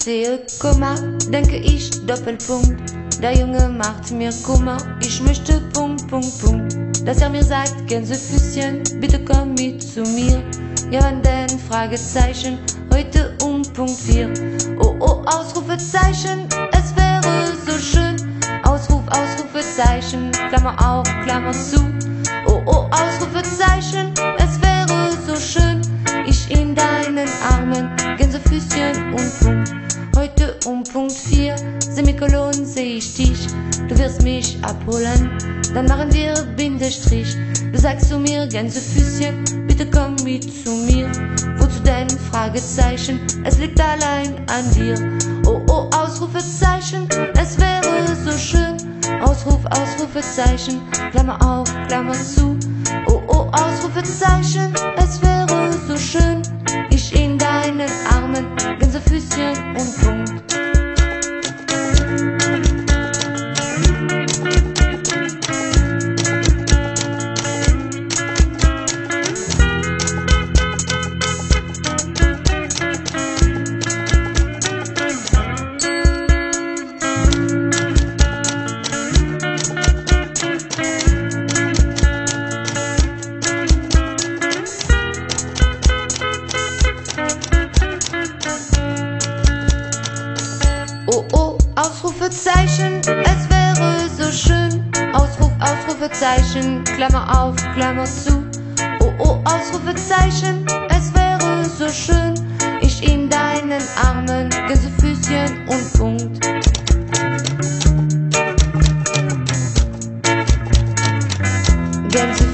sehe Komma, denke ich Doppelpunkt. Der Junge macht mir Kummer, ich möchte Punkt, Punkt, Punkt. Dass er mir sagt, Gänsefüßchen, bitte komm mit zu mir. Ja, wann denn? Fragezeichen, heute um Punkt 4. Oh, oh, Ausrufezeichen, es wäre so schön. Ausruf, Ausrufezeichen, Klammer auf, Klammer zu. Oh, oh, Ausrufezeichen, Gänsefüßchen und Punkt. Heute um Punkt 4, Semikolon seh ich dich. Du wirst mich abholen, dann machen wir Bindestrich. Du sagst zu mir, Gänsefüßchen, bitte komm mit zu mir. Wozu denn? Fragezeichen, es liegt allein an dir. Oh, oh, Ausrufezeichen, es wäre so schön. Ausruf, Ausrufezeichen, Klammer auf, Klammer zu. Oh, oh, Ausrufezeichen, Oh oh, Ausrufezeichen, es wäre so schön. Ausruf, Ausrufezeichen, Klammer auf, Klammer zu. Oh oh, Ausrufezeichen, es wäre so schön. Ich in deinen Armen, Gänsefüßchen und Punkt. Gänsefüßchen.